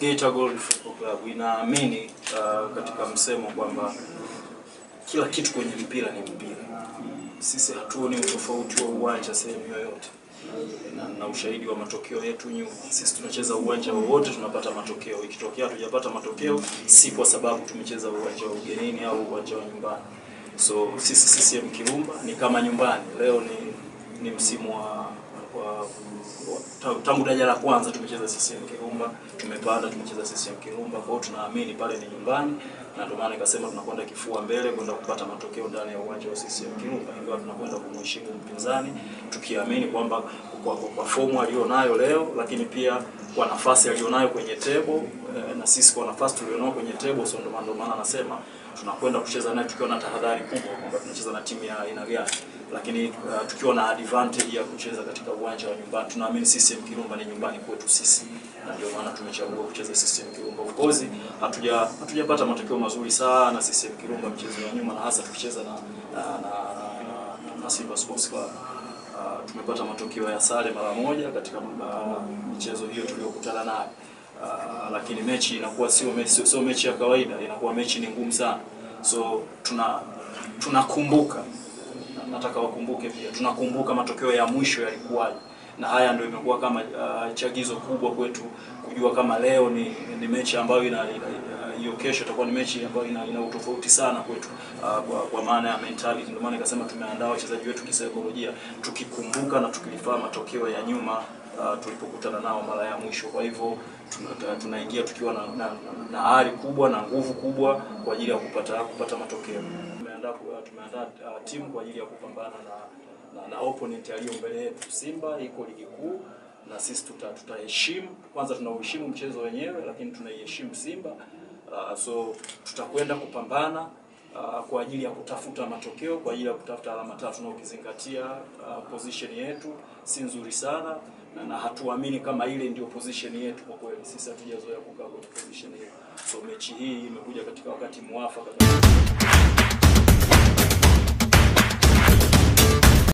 Geita Gold Football Club inaamini uh, katika msemo kwamba kila kitu kwenye mpira ni mpira. Sisi hatuoni utofauti wa uwanja sehemu yoyote na, na ushahidi wa matokeo yetu nyuma. Sisi tunacheza uwanja wowote tunapata matokeo. Ikitokea hatujapata matokeo, si kwa sababu tumecheza uwanja wa ugenini au uwanja wa nyumbani. So sisi CCM Kirumba ni kama nyumbani. Leo ni ni msimu wa, tangu daraja la kwanza tumecheza CCM Kirumba, tumepanda tumecheza CCM Kirumba. Kwa hiyo tunaamini pale ni nyumbani, na ndio maana nikasema tunakwenda kifua mbele kwenda kupata matokeo ndani ya uwanja wa CCM Kirumba, ingawa tunakwenda kumheshimu mpinzani, tukiamini kwamba kwa, kwa, kwa fomu aliyonayo leo, lakini pia kwa nafasi aliyonayo kwenye tebo eh, na sisi kwa nafasi tulionao kwenye tebo, so ndio maana anasema tunakwenda kucheza naye tukiwa na tahadhari kubwa kwamba tunacheza na timu ya aina gani, lakini uh, tukiwa na advantage ya kucheza katika uwanja wa nyumbani. Tunaamini CCM Kirumba ni nyumbani kwetu sisi, na ndio maana tumechagua kucheza CCM Kirumba. Of course hatuja hatujapata matokeo mazuri sana CCM Kirumba mchezo wa nyuma, na hasa tukicheza na na, na, na, Simba Sports Club. Uh, tumepata matokeo ya sare mara moja katika uh, michezo hiyo tuliyokutana nayo. Uh, lakini mechi inakuwa sio mechi, sio, sio mechi ya kawaida, inakuwa mechi ni ngumu sana. So tuna tunakumbuka, nataka wakumbuke pia, tunakumbuka matokeo ya mwisho yalikuwaje, na haya ndio imekuwa kama uh, chagizo kubwa kwetu kujua kama leo ni, ni mechi ambayo ina, ina hiyo kesho itakuwa ni mechi ambayo ina, ina utofauti sana kwetu uh, kwa, kwa maana ya mentality. Ndio maana nikasema tumeandaa wachezaji wetu kisaikolojia, tukikumbuka na tukilifaa matokeo ya nyuma uh, tulipokutana nao mara ya mwisho. Kwa hivyo tuna- tunaingia tukiwa na, na, na ari kubwa na nguvu kubwa kwa ajili ya kupata kupata matokeo. Tumeandaa ku- tumeandaa uh, timu kwa ajili ya kupambana na na, na opponent aliyo mbele yetu. Simba iko ligi kuu na sisi tutaheshimu tuta kwanza, tunauheshimu mchezo wenyewe, lakini tunaiheshimu Simba. Uh, so tutakwenda kupambana uh, kwa ajili ya kutafuta matokeo, kwa ajili ya kutafuta alama tatu, na ukizingatia uh, position yetu si nzuri sana na, na hatuamini kama ile ndio position yetu. Kwa kweli sisi hatujazoea kukaa kwenye position hiyo, so mechi hii imekuja katika wakati mwafaka.